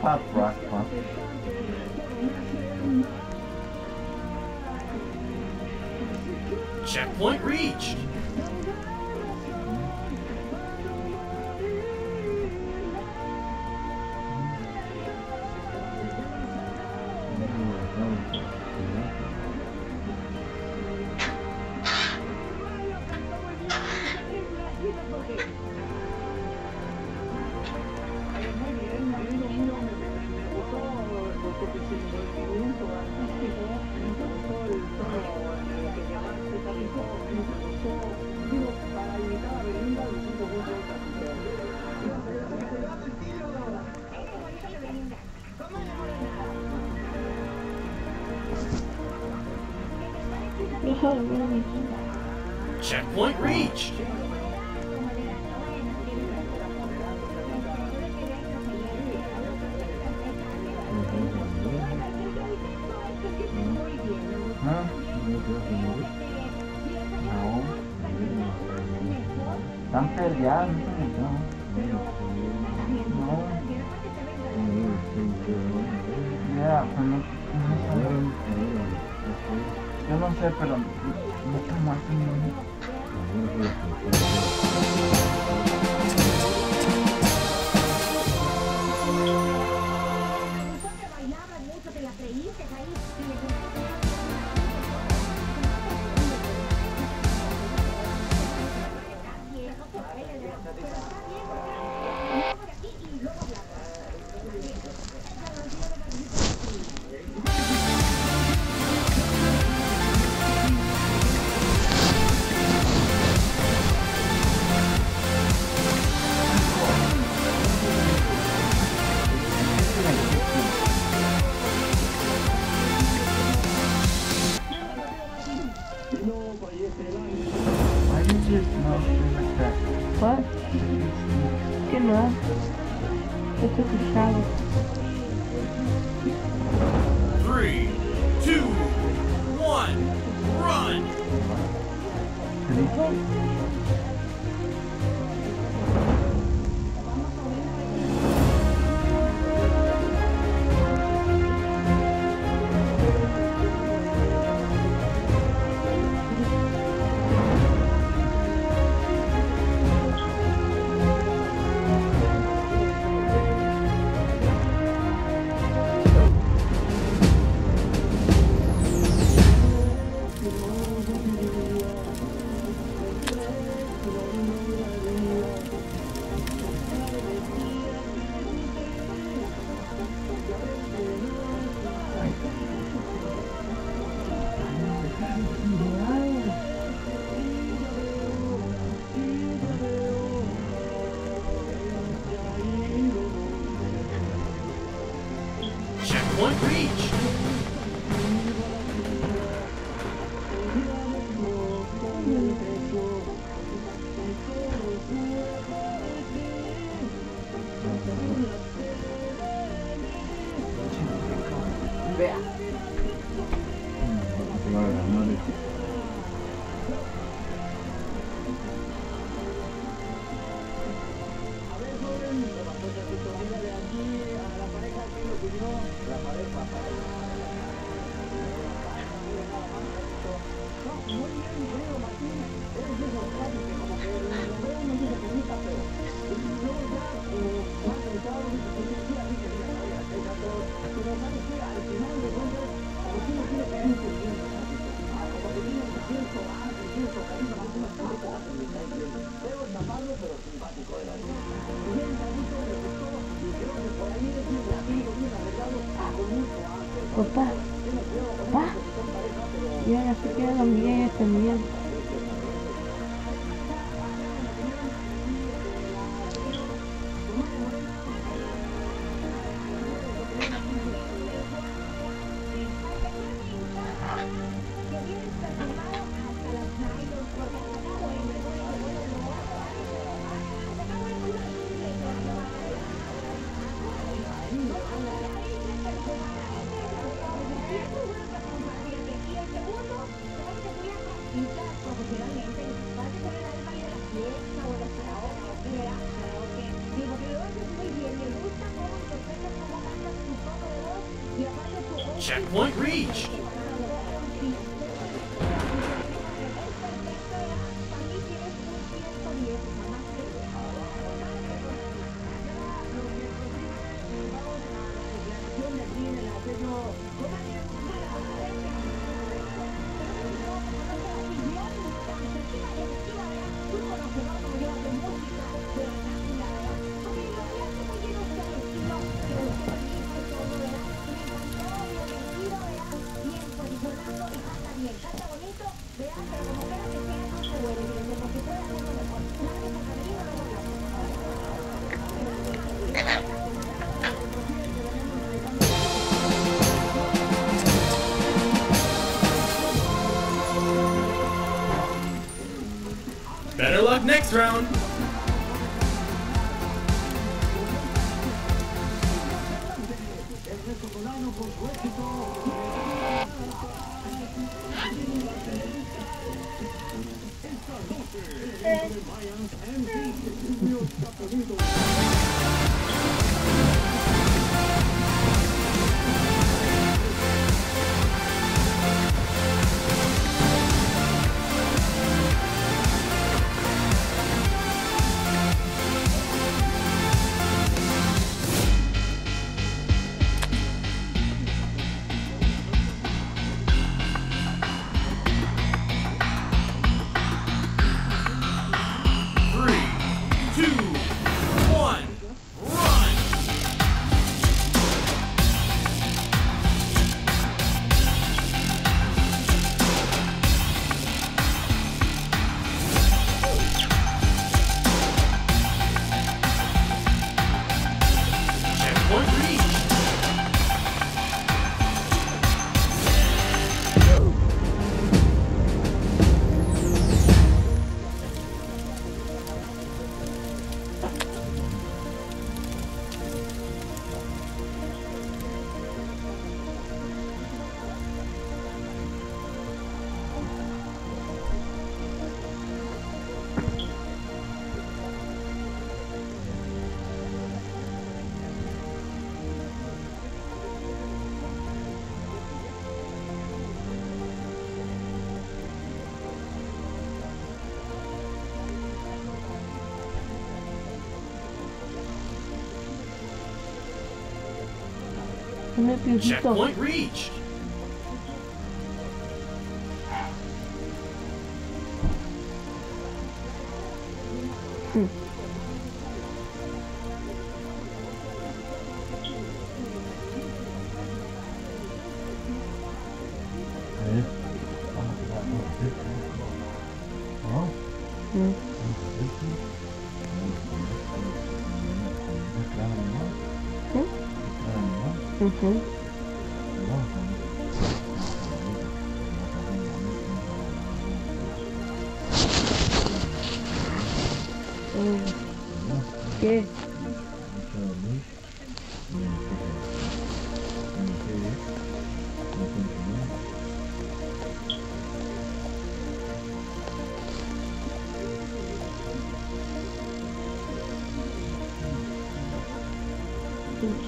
pop rock pop. Checkpoint reached. Gracias. color checkpoint. next round. Checkpoint reached.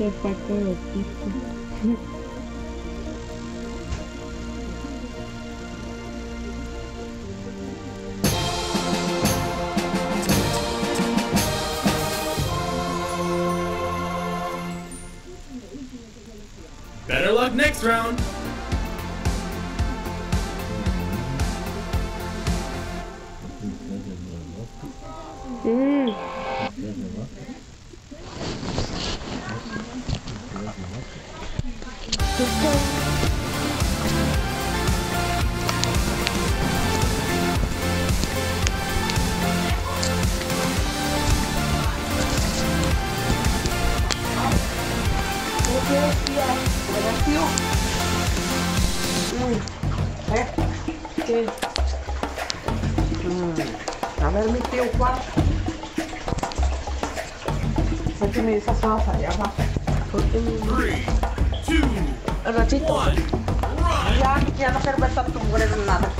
Joseph Butler apa? Apa? Ya apa rutin roti tuh ya kita perbetot tunggu dari nada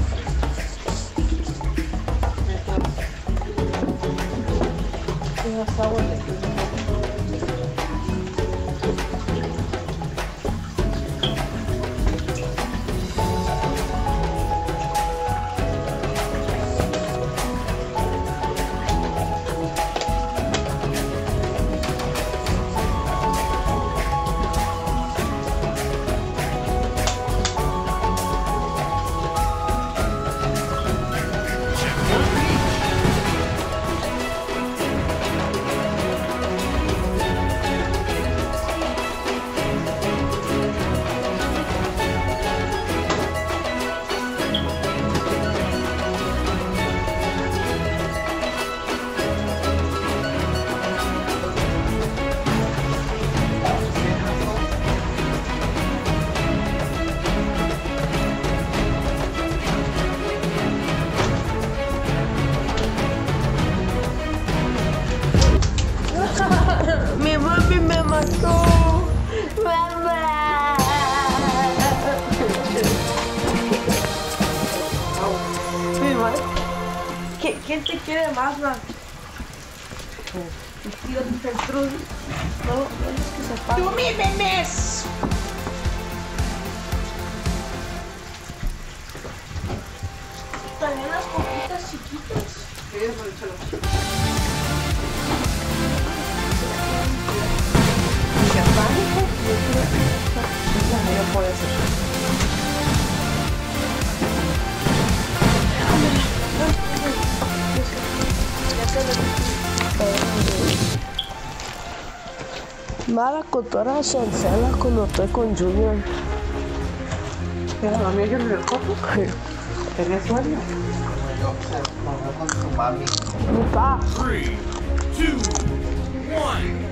No, no es que se apague. ¡Tú me vendes! También las copitas chiquitas. Sí. Que apague, yo creo que esta es puede. Ya que lo... Mara con todas las chancelas cuando estoy con Junior. ¿Pero la mía yo le cojo? ¿Tenía sueño? Mi papá. 3, 2, 1.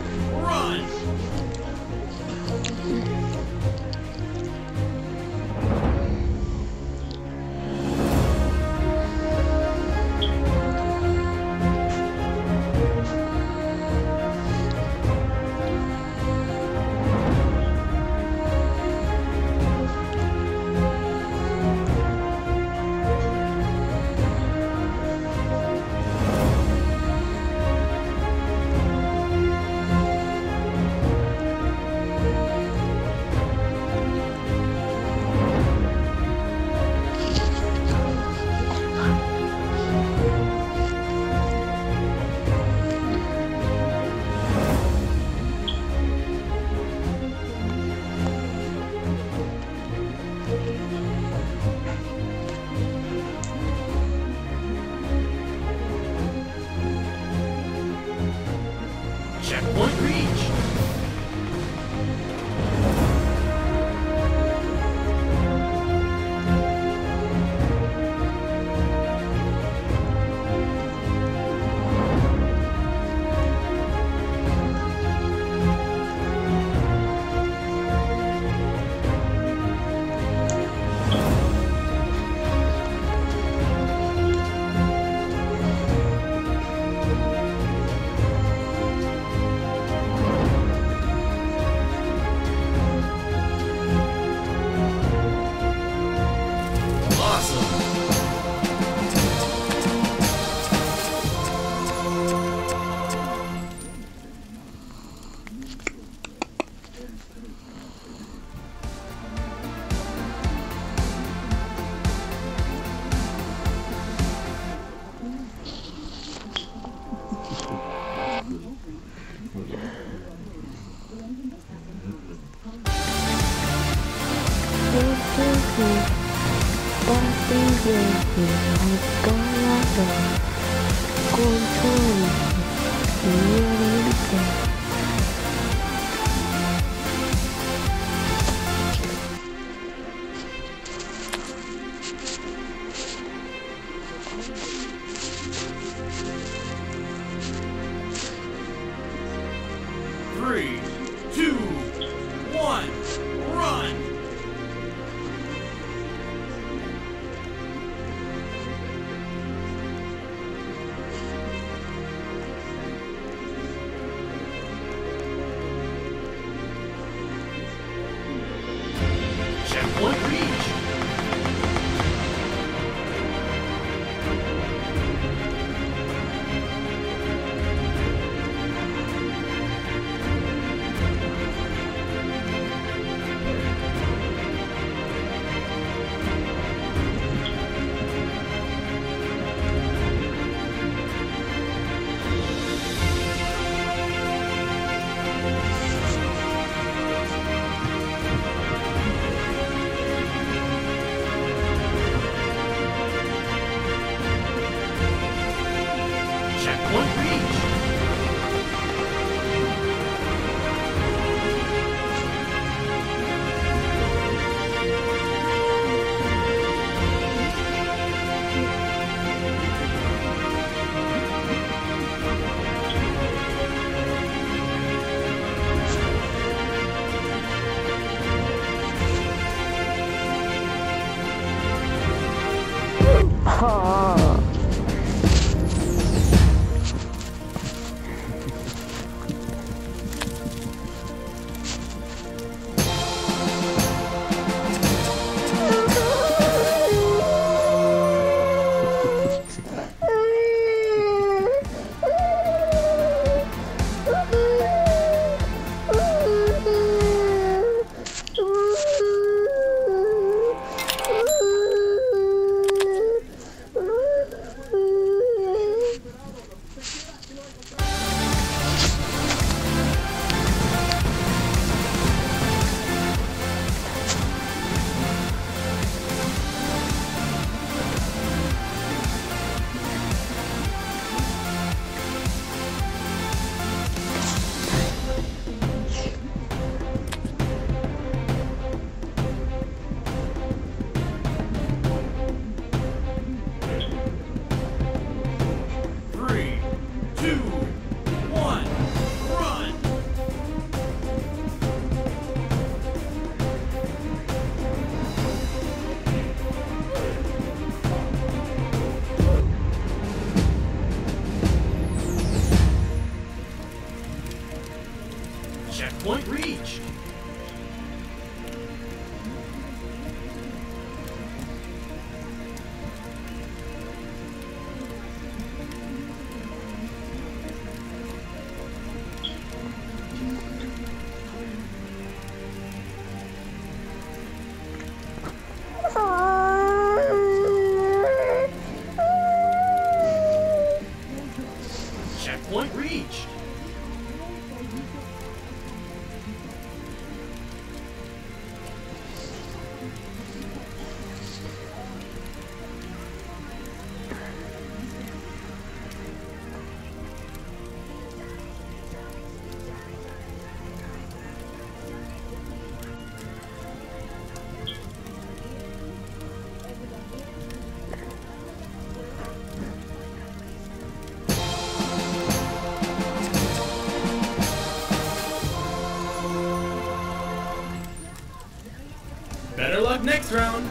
Better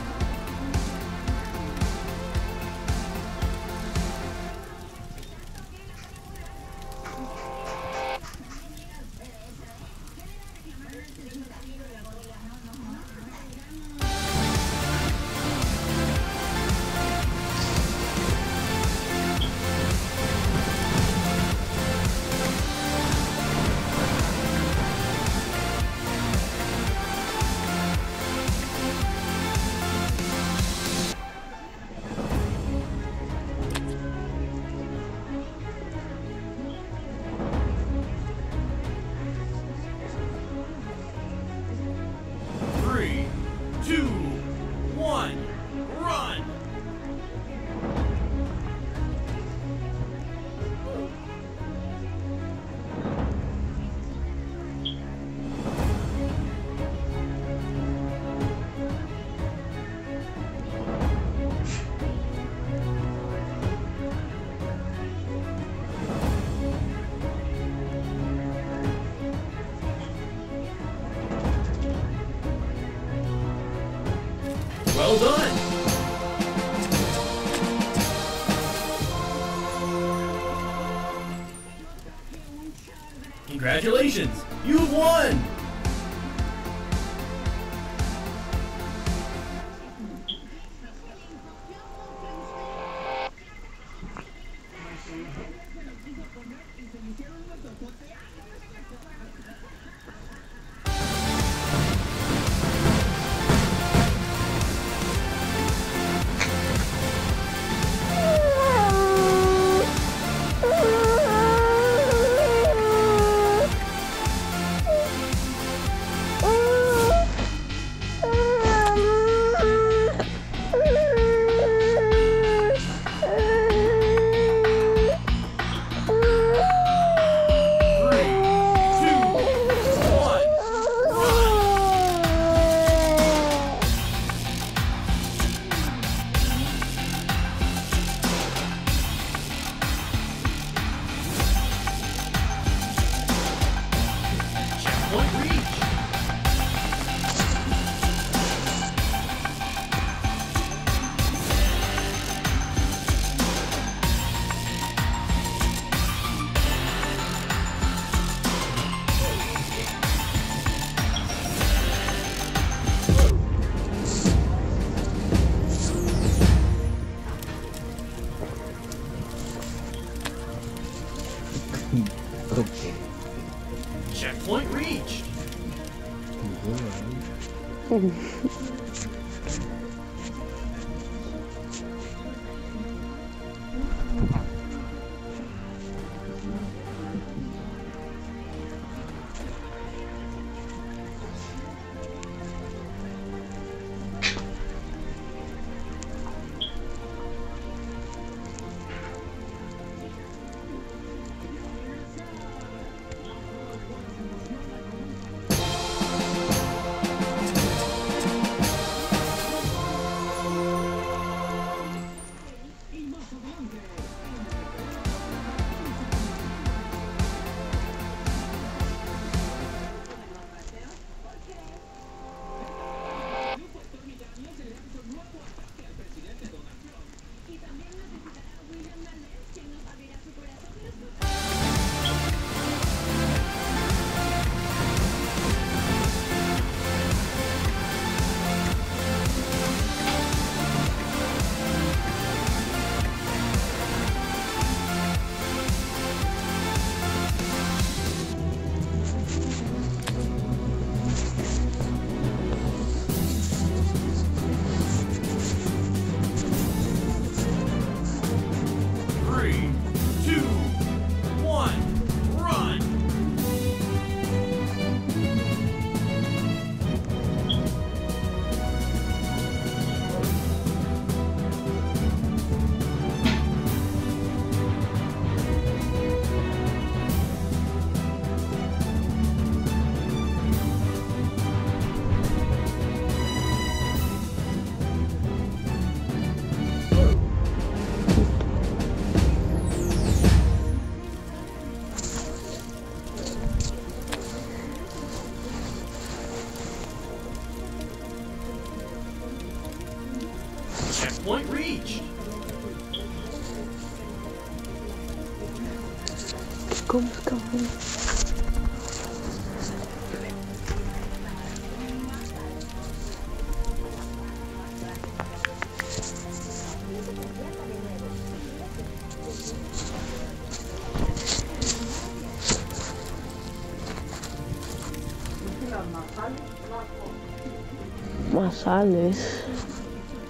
Masales.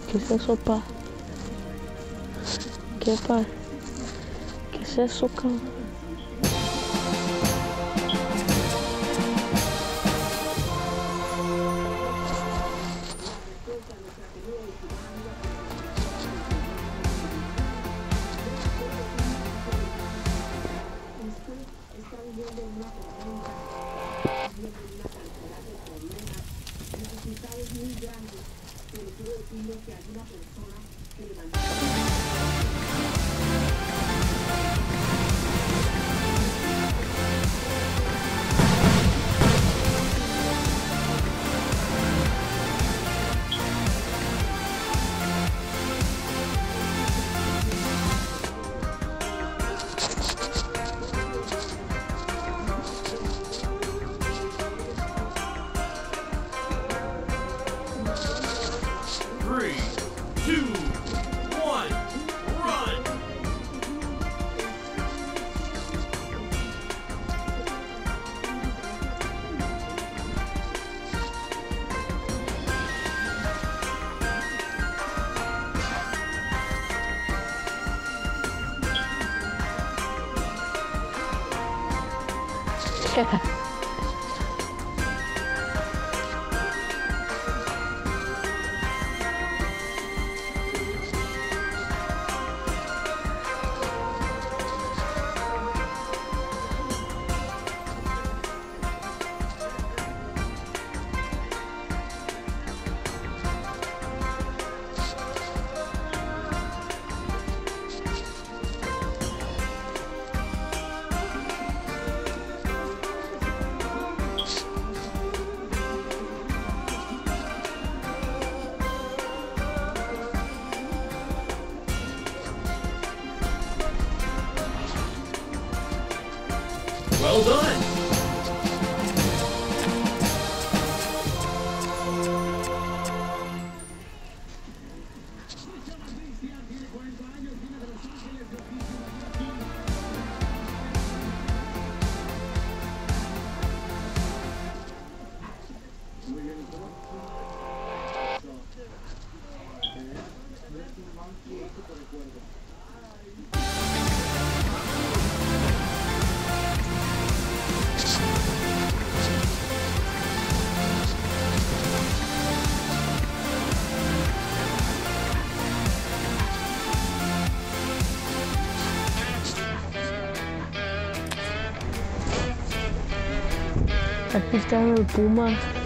¿Qué es eso, pa? ¿Qué, pa? ¿Qué es eso, cabrón? Well Aquí está el puma.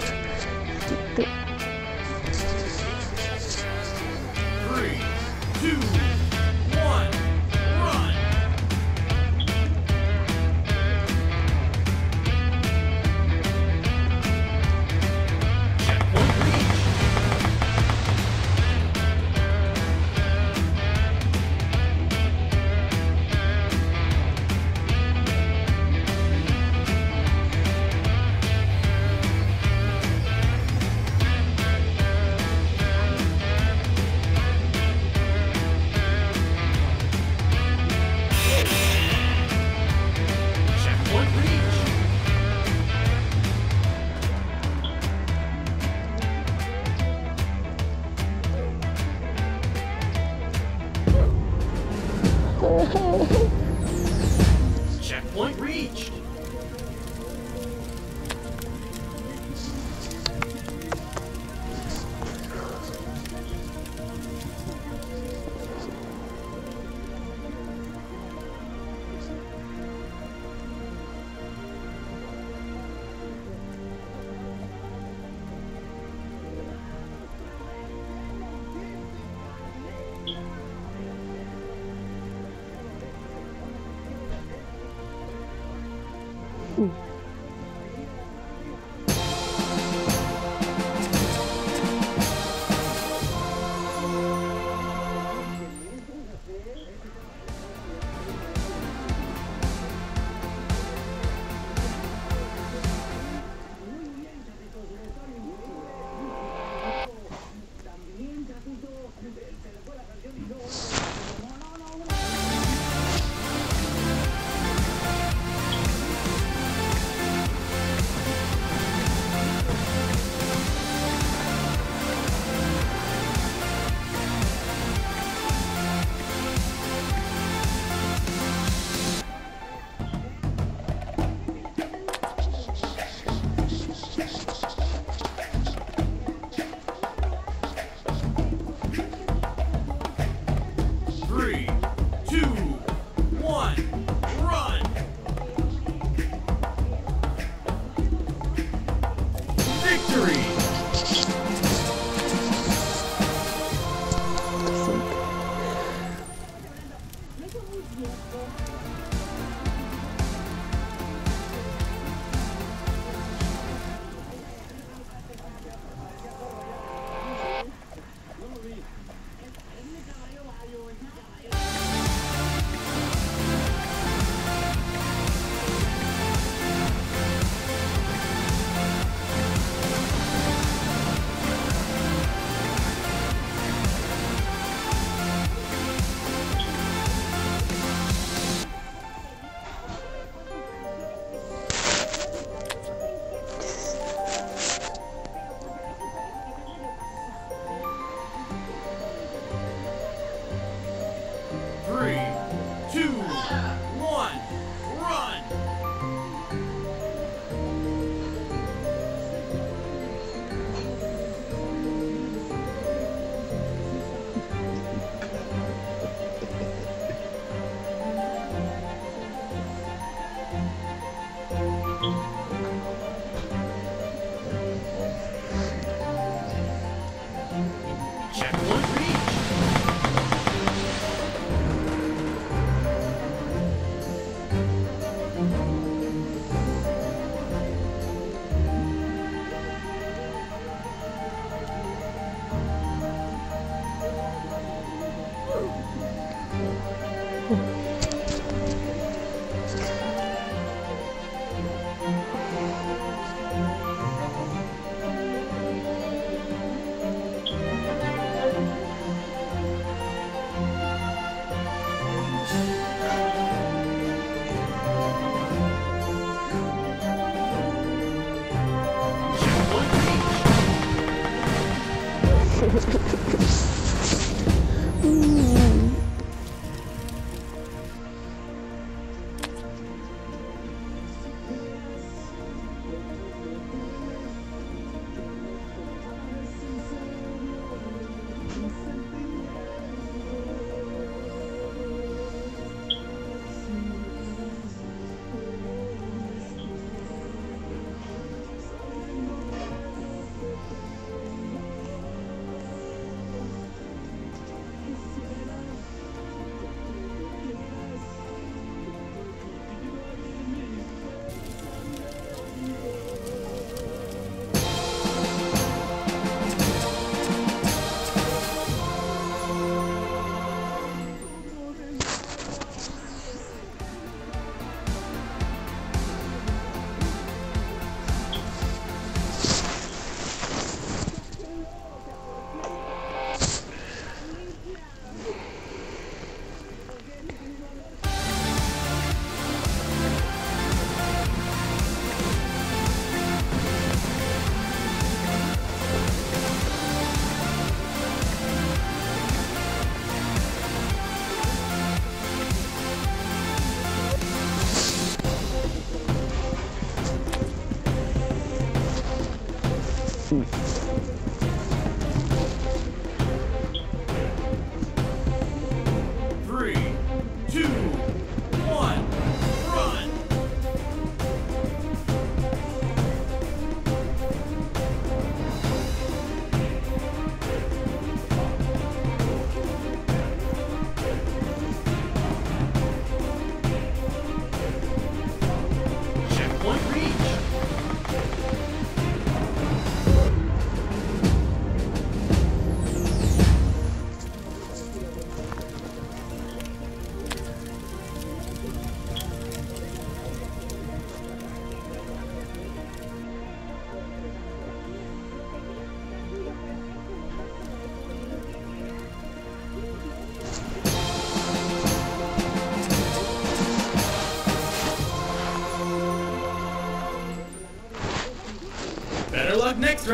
Así,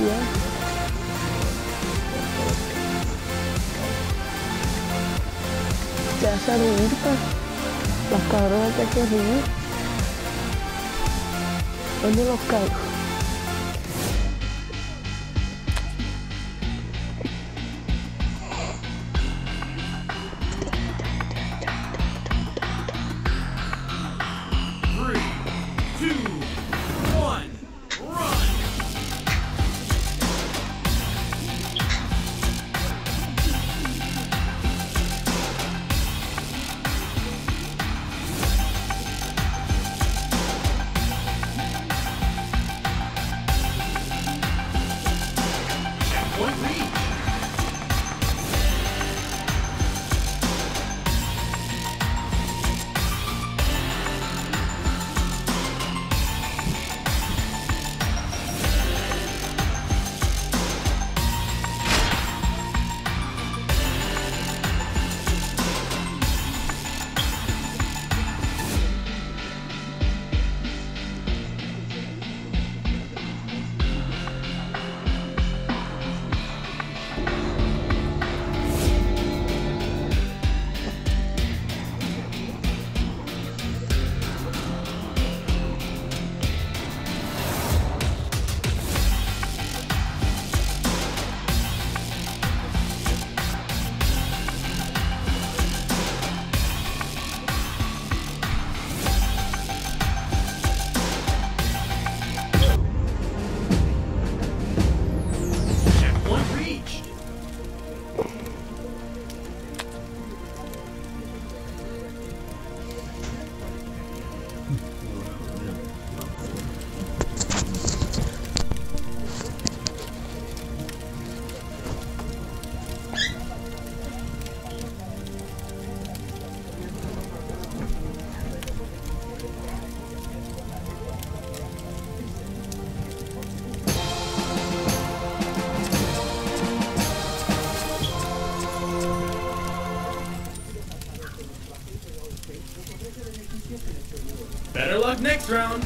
ya. Se ahorita. Las cabronas que hay que seguir. ¿Dónde next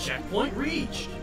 Checkpoint reached.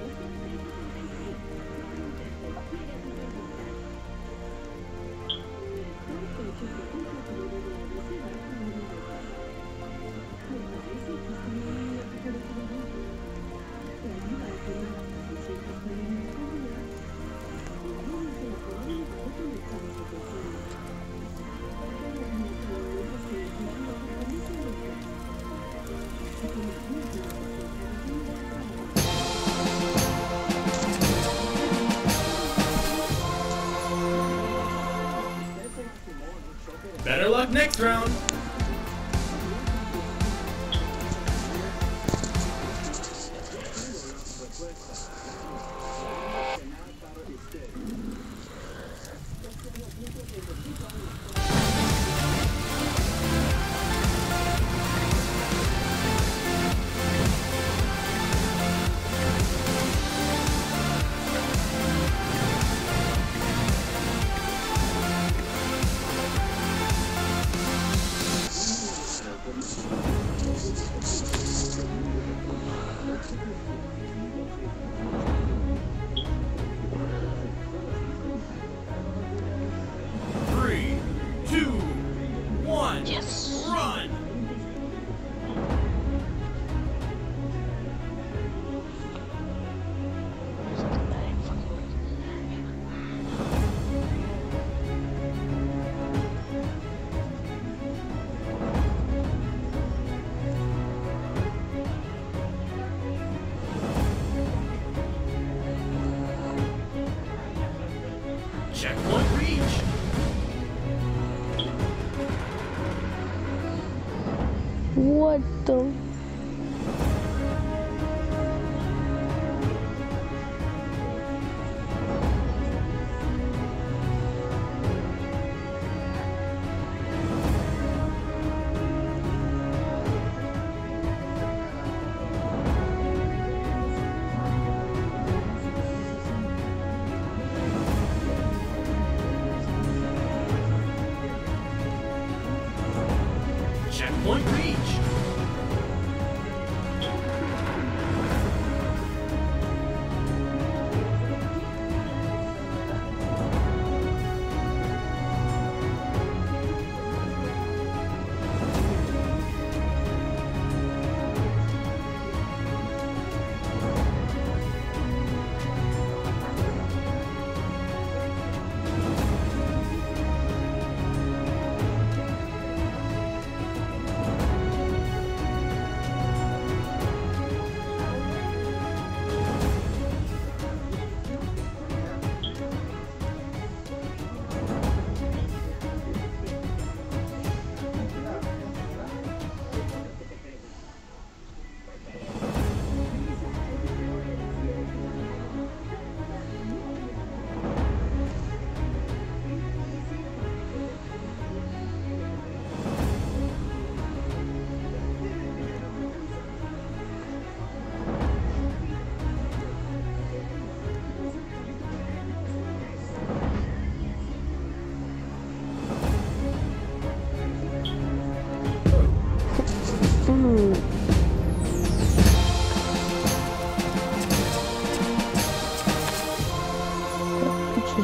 What the?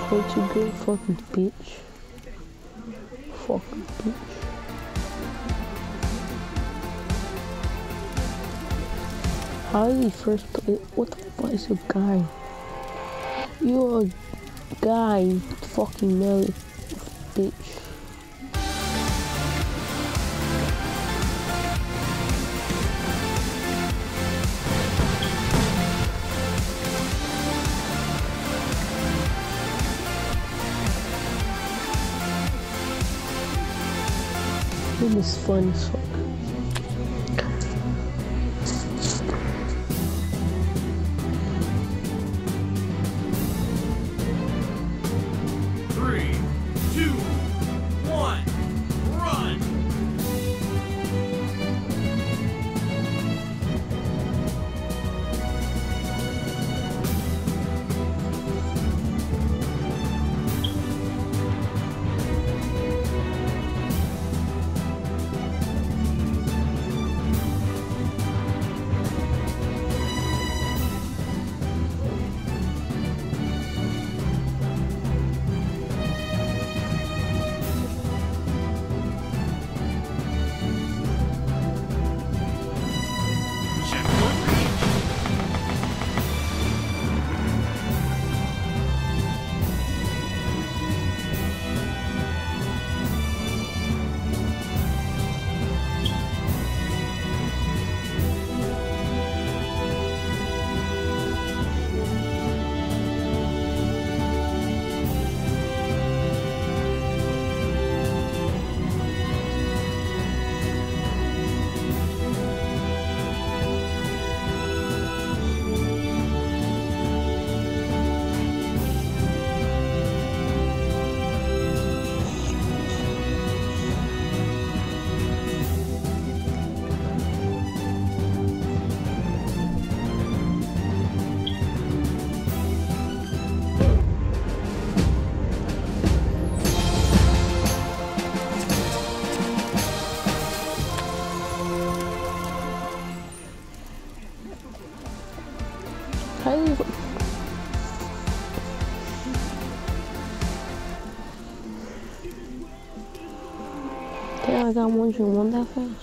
Hurt you good, fucking bitch. Fucking bitch. How he first place? What the fuck is a guy? You're a guy, you fucking Nelly, bitch. Is fun as Damn, I got one drink,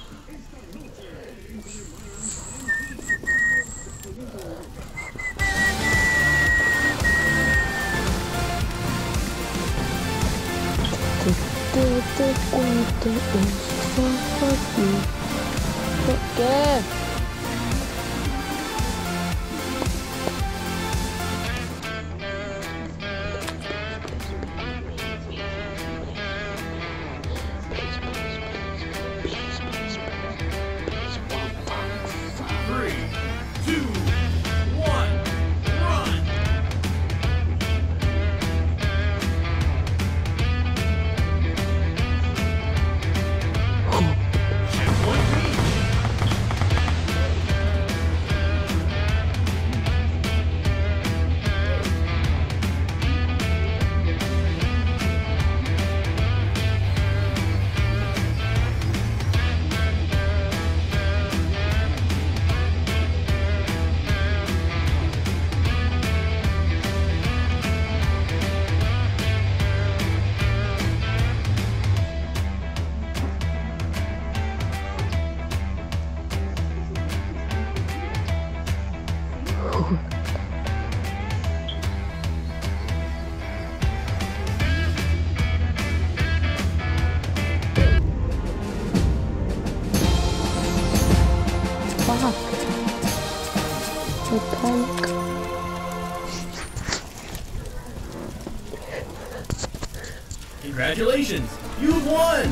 Congratulations, you've won!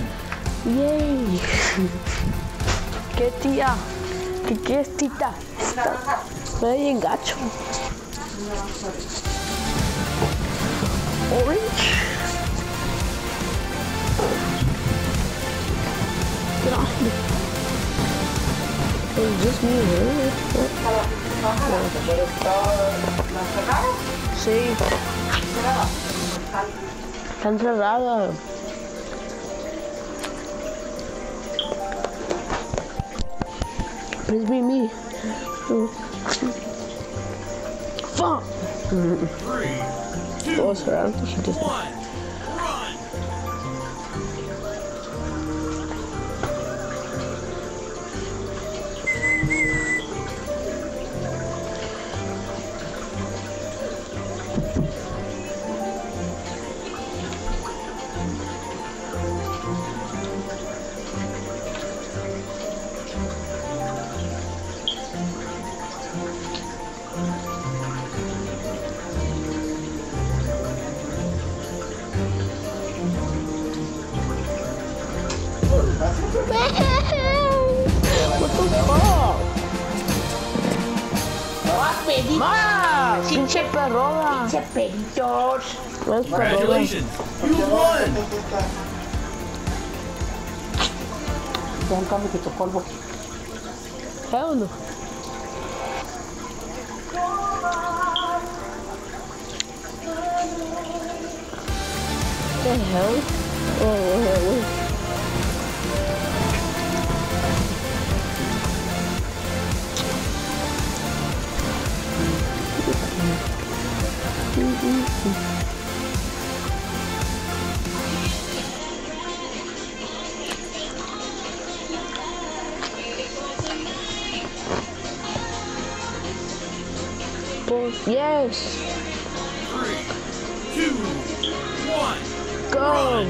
Yay! ¿Qué tía? ¿Qué quieres, tita? Estoy bien gacho. Orange? Get off me. It's just me, really? Sí. Está encerrada. Please be me. Fuck. Three, two, What was her? I don't think she did. one, Ma! Pinche perrola. Pinche peritos. No. Congratulations! You won! Ya un cambio que tu polvo. Hell no. The hell? Oh, wait, wait. Yes! Three, two, one, Go!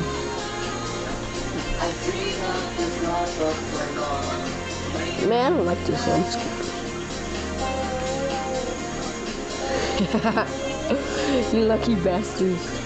Man, I like this one. you lucky bastard.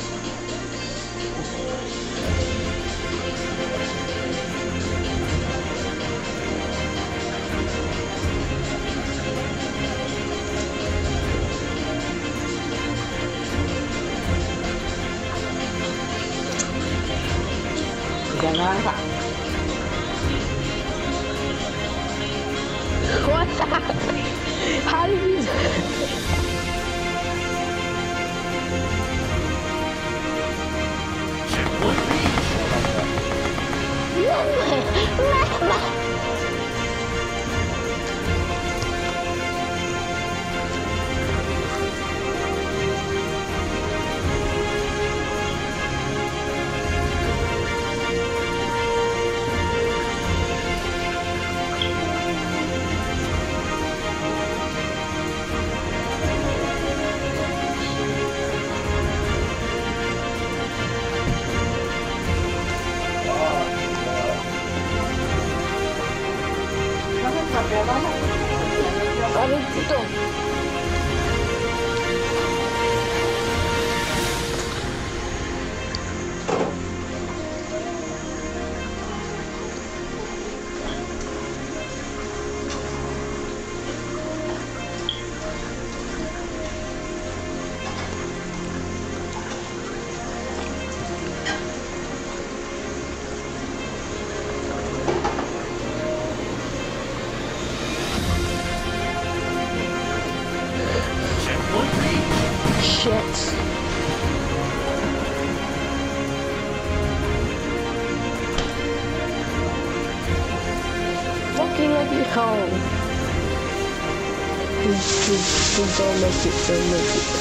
Don't make it, don't make it.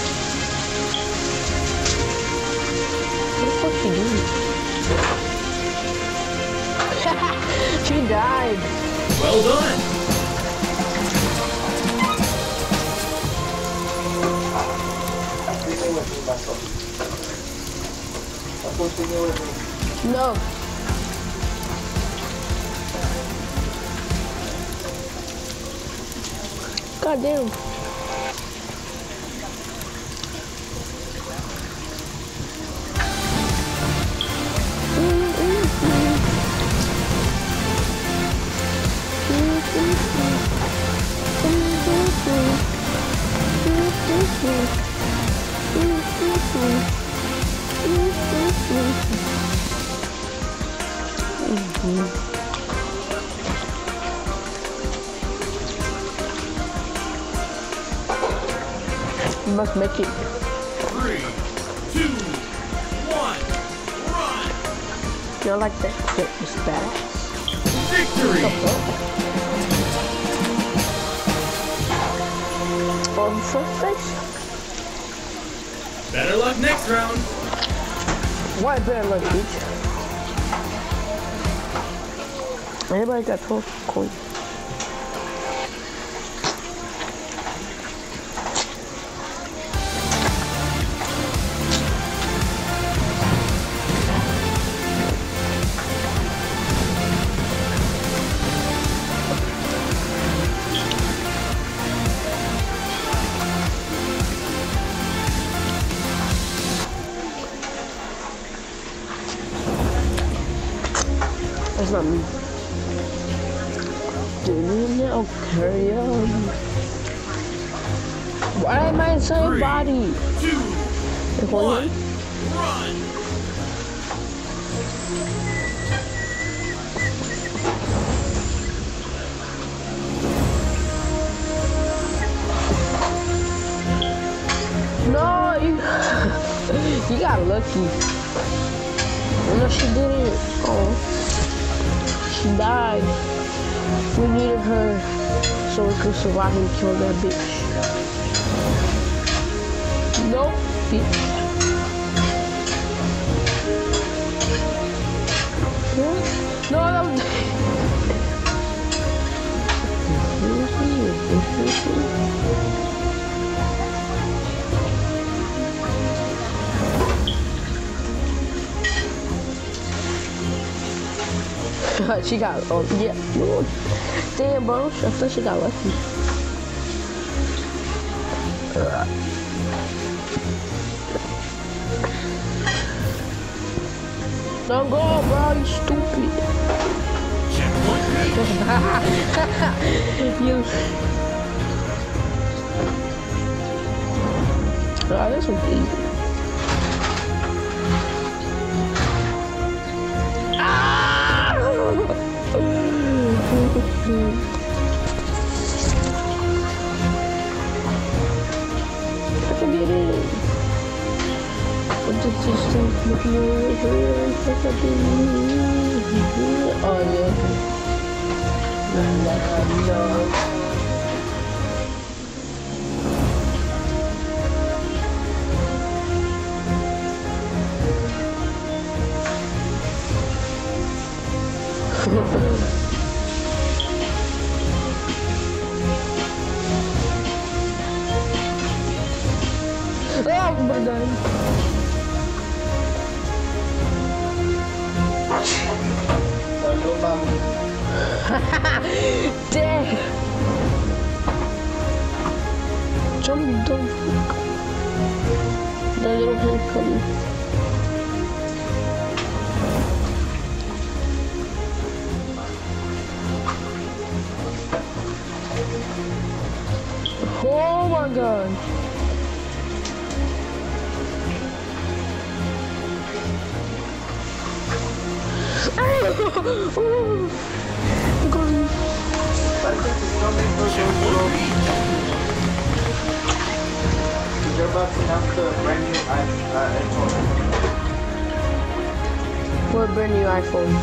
You must make it. Three, two, one, run! You're like that shit is bad. Victory! On first base? Better luck next round. Why better luck, bitch? Anybody got 12 coins? We could survive and kill that bitch. Nope, bitch. Yeah. No, that was. she got, oh, yeah. Ooh. Damn, bro. I thought she got lucky. Don't go, bro. You stupid. You. Ah, oh, this was easy. I ah! What did you say? Oh, yeah. No, no. Oh You're about to announce the brand new iPhone. What brand new iPhone?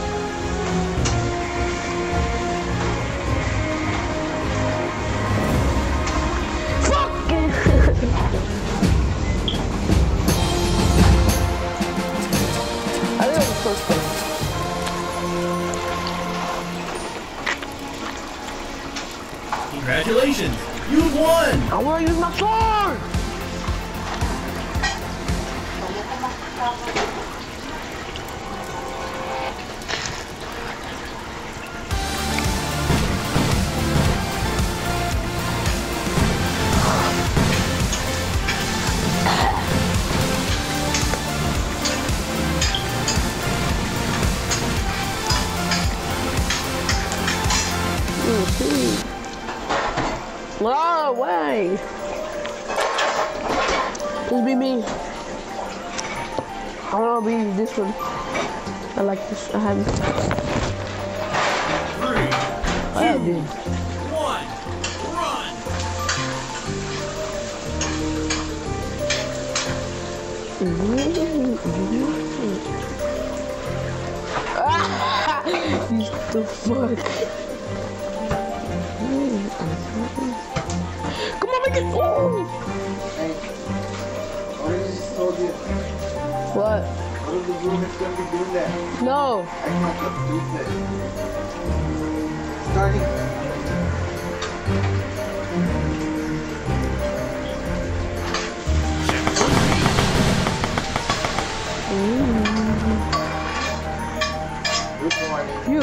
Fuck! I Congratulations, you've won. I want to use my sword! Like this. I have this. Three, I have one, run. He's the fuck. Come on, make it. Is gonna be doing that? No. I can't do that. Starting. Morning. You